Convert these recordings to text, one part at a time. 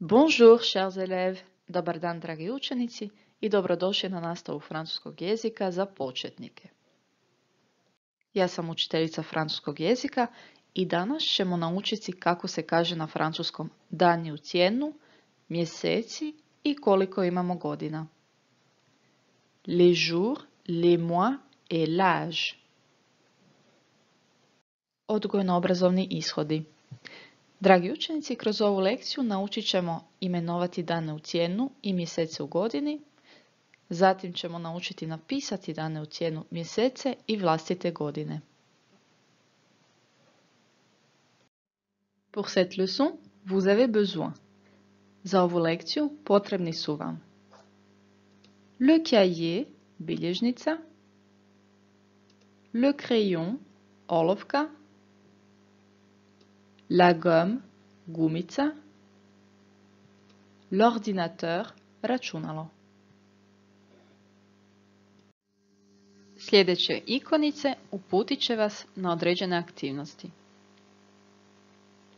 Bonjour, chers élèves. Dobar dan, dragi učenici i dobrodošli na nastavu francuskog jezika za početnike. Ja sam učiteljica francuskog jezika i danas ćemo naučiti kako se kaže na francuskom dani u tjednu, mjeseci i koliko imamo godina. Les jours, les mois et l'âge. Odgojno-obrazovni ishodi. Dragi učenici, kroz ovu lekciju naučit ćemo imenovati dane u tjednu i mjesece u godini, zatim ćemo naučiti napisati dane u tjednu, mjesece i vlastite godine. Pour cette leçon, vous avez besoin. Za ovu lekciju potrebni su vam le cahier, bilježnica, le crayon, olovka, la gomme, gumica, l'ordinateur, računalo. Sljedeće ikonice uputit će vas na određene aktivnosti.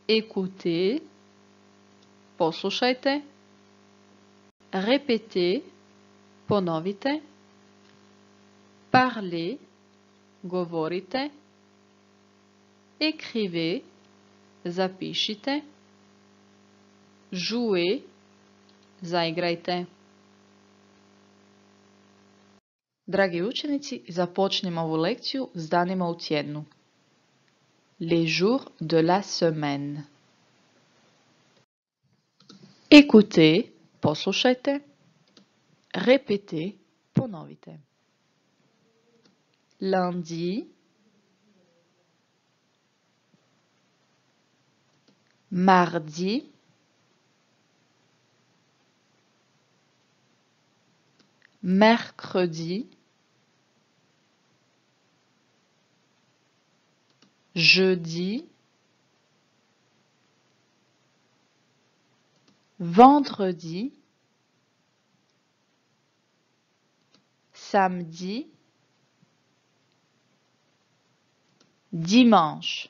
Écoutez, poslušajte, répétez, ponovite, parlez, govorite, écrivez, zapišite, jouez, zaigrajte. Dragi učenici, započnimo ovu lekciju s danima u tjednu. Les jours de la semaine. Écoutez, poslušajte, répétez, ponovite. Lundi, mardi, mercredi, jeudi, vendredi, samedi, dimanche.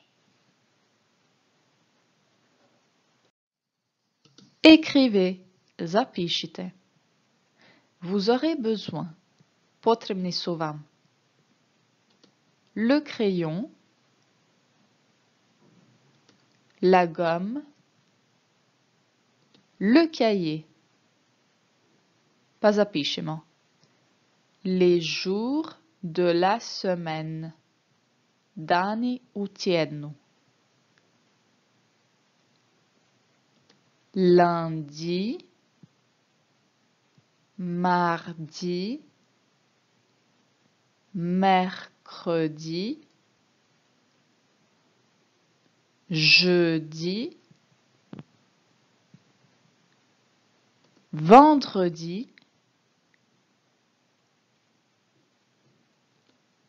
Écrivez, zapišite. Vous aurez besoin, vam, le crayon, la gomme, le cahier. Pa zapišemo. Les jours de la semaine. Dani u tjednu. Lundi, mardi, mercredi, jeudi, vendredi,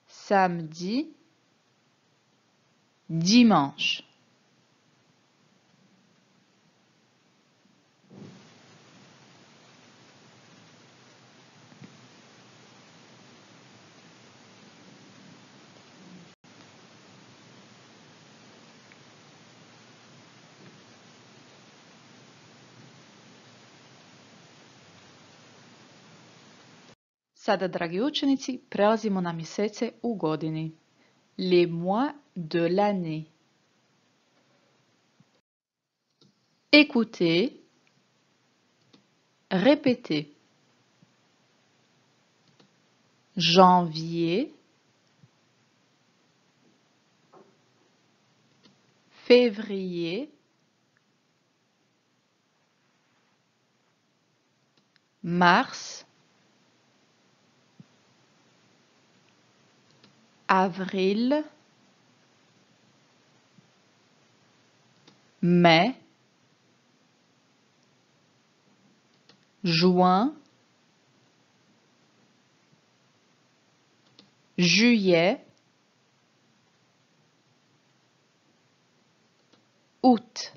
samedi, dimanche. Sada, dragi učenici, prelazimo na mjesece u godini. Les mois de l'année. Écoutez, répétez. Janvier, février, mars, avril, mai, juin, juillet, août.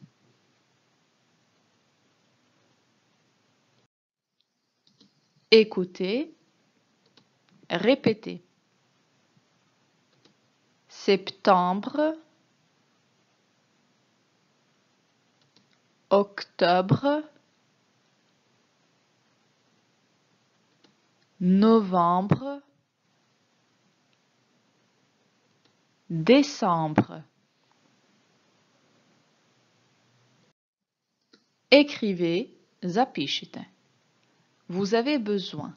Écoutez, répétez septembre, octobre, novembre, décembre. Écrivez, zapišite. Vous avez besoin.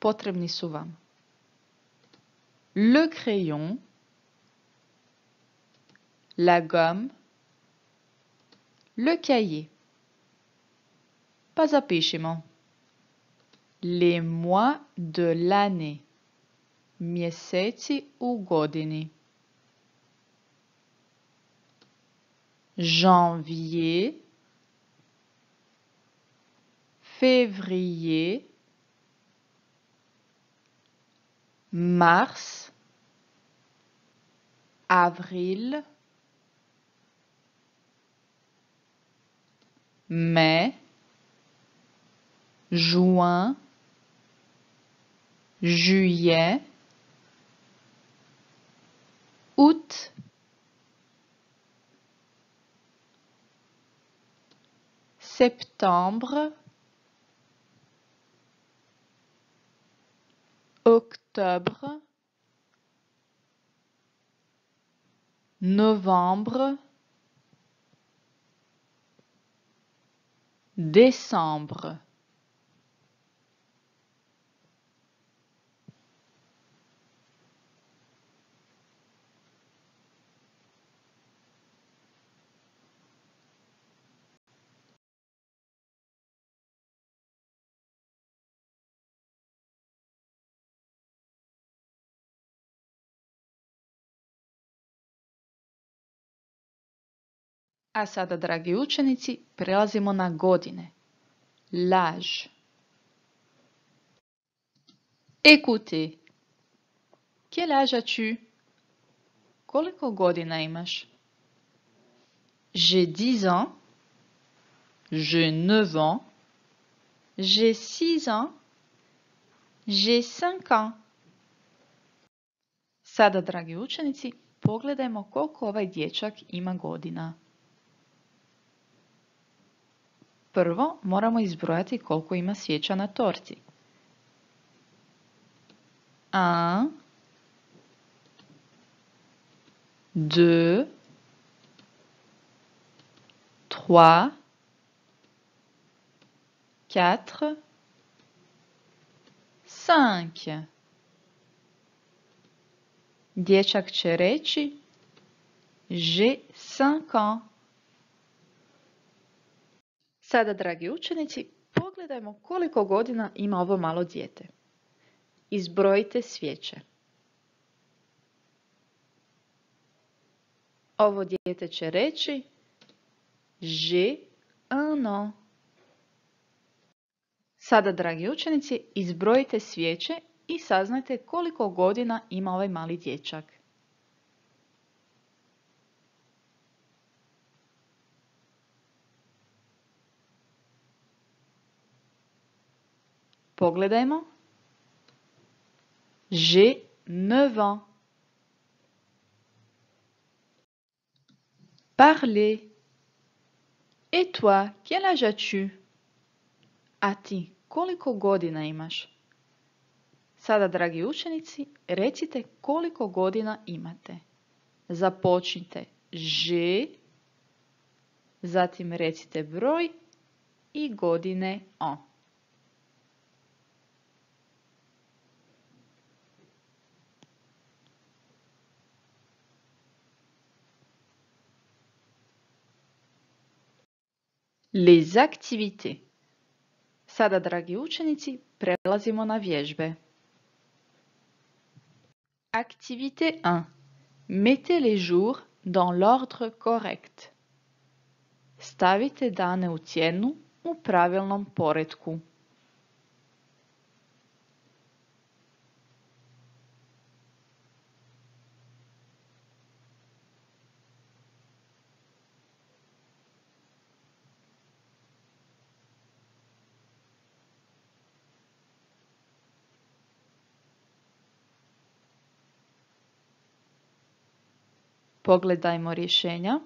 Potrebni su Le crayon la gomme, le cahier. Pas empêchement. Les mois de l'année. Mieseci ou godini. Janvier, février, mars, avril, mai, juin, juillet, août, septembre, octobre, novembre, décembre. A sada, dragi učenici, prelazimo na godine. L'âge. Écoutez. Quel âge as-tu? Koliko godina imaš? J'ai 10 ans. J'ai 9 ans. J'ai 6 ans. J'ai 5 ans. Sada, dragi učenici, pogledajmo koliko ovaj dječak ima godina. Prvo moramo izbrojati koliko ima svijeća na torti. Un, deux, trois, quatre, cinq. Dječak J'ai cinq ans. Sada, dragi učenici, pogledajmo koliko godina ima ovo malo dijete. Izbrojite svijeće. Ovo dijete će reći J'ai un an. Sada, dragi učenici, izbrojite svijeće i saznajte koliko godina ima ovaj mali dječak. Pogledajmo. J'ai 9 ans. Parlez. Et toi, quel âge as-tu? A ti, koliko godina imaš? Sada, dragi učenici, recite koliko godina imate. Započnite že, zatim recite broj i godine on. Les activités. Sada, dragi učenici, prelazimo na vježbe. Activité 1. Mettez les jours dans l'ordre correct. Stavite dane u tjednu u pravilnom poredku. Pogledajmo rješenja.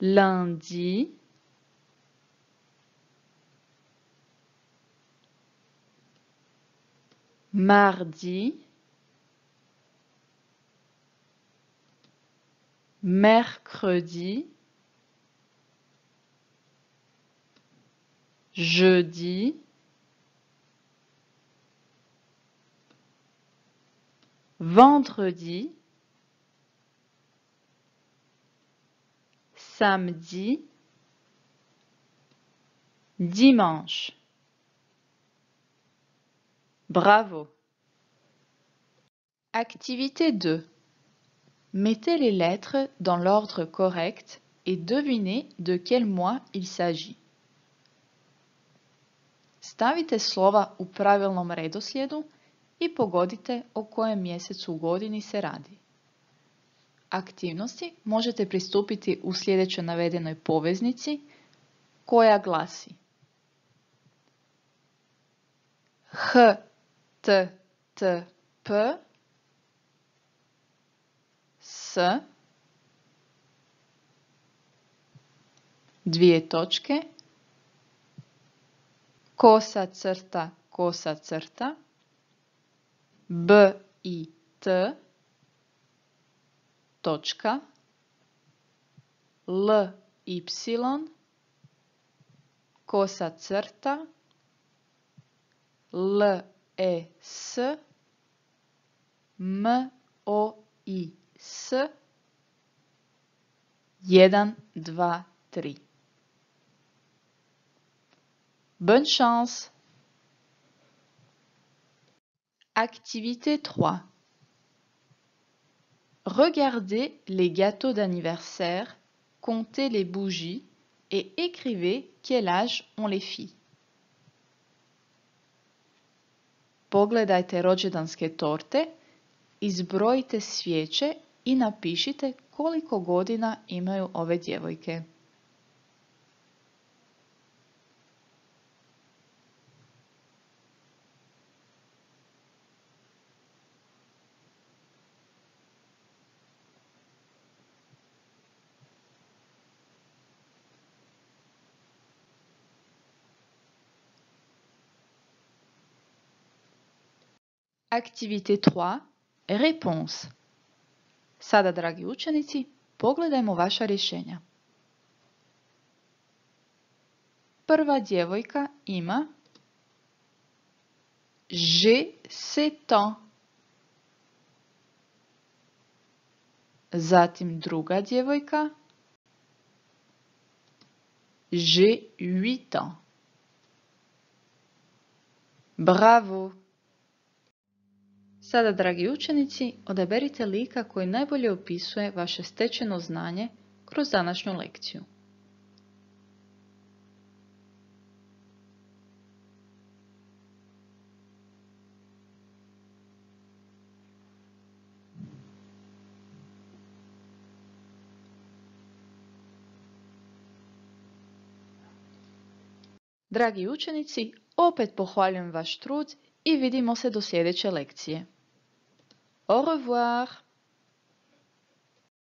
Lundi. Mardi. Mercredi. Jeudi. Vendredi, samedi, dimanche. Bravo. Activité 2. Mettez les lettres dans l'ordre correct et devinez de quel mois il s'agit. Stavite slova u pravilnom redoslijedu i pogodite o kojem mjesecu u godini se radi. Aktivnosti možete pristupiti u sljedećoj navedenoj poveznici koja glasi H T T P S dvije točke kosa crta kosa crta B i T točka L y kosa crta L e s m o i s 1 2 3 Bonne chance Activité 3 Regardez les gâteaux d'anniversaire, comptez les bougies et écrivez quel âge ont les filles. Pogledajte rođendanske torte, izbrojite svijeće i napišite koliko godina imaju ove djevojke. Activité 3. Réponse. Sada, dragi učenici, pogledajmo vaša rješenja. Prva djevojka ima J'ai 7 ans. Zatim druga djevojka J'ai 8 ans. Bravo! Sada, dragi učenici, odaberite lika koji najbolje opisuje vaše stečeno znanje kroz današnju lekciju. Dragi učenici, opet pohvaljujem vaš trud i vidimo se do sljedeće lekcije. Au revoir